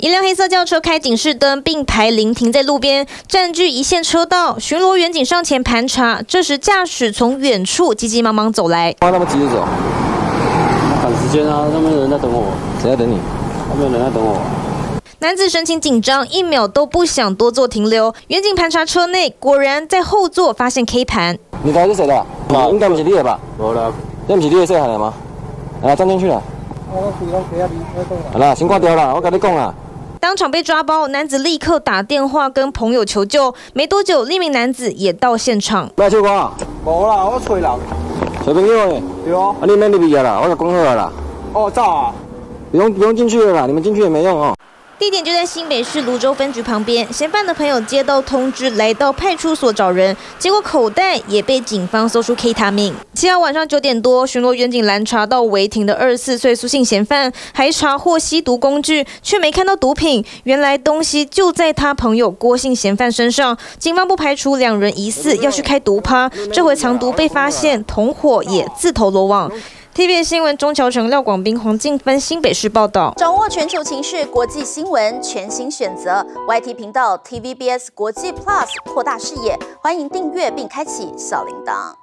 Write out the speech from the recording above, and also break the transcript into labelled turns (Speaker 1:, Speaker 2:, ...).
Speaker 1: 一辆黑色轿车开警示灯，并排临停在路边，占据一线车道。巡逻员警上前盘查，这时驾驶从远处急急忙忙走来。
Speaker 2: 他那么急着走？
Speaker 3: 赶时间啊，他们有人在等我。
Speaker 2: 谁在等你？
Speaker 3: 他们有人在等我。
Speaker 1: 男子神情紧张，一秒都不想多做停留。远警盘查车内，果然在后座发现 K 盘。
Speaker 2: 你台是谁的？应该不是你的吧？
Speaker 3: 我的。
Speaker 2: 这不是你的小孩吗？啊，站进去了。好了，先挂掉了，我跟你讲啊。
Speaker 1: 当场被抓包，男子立刻打电话跟朋友求救。没多久，另一名男子也到现场。
Speaker 2: 咩情况？
Speaker 3: 无啦，我找人。
Speaker 2: 小朋友呢？
Speaker 3: 对啊。
Speaker 2: 啊，你免入去啦，我就讲好了啦。
Speaker 3: 哦，咋啊。
Speaker 2: 不用不用进去了啦，你们进去也没用哦。
Speaker 1: 地点就在新北市泸州分局旁边。嫌犯的朋友接到通知，来到派出所找人，结果口袋也被警方搜出 K 他命。七号晚上九点多，巡逻员警拦查到违停的二十四岁苏姓嫌犯，还查获吸毒工具，却没看到毒品。原来东西就在他朋友郭姓嫌犯身上。警方不排除两人疑似要去开毒趴，这回藏毒被发现，同伙也自投罗网。TVB 新闻钟乔成、廖广斌、黄静芬新北市报道。
Speaker 4: 掌握全球情势、国际新闻，全新选择 YT 频道 TVBS 国际 Plus，扩大视野。欢迎订阅并开启小铃铛。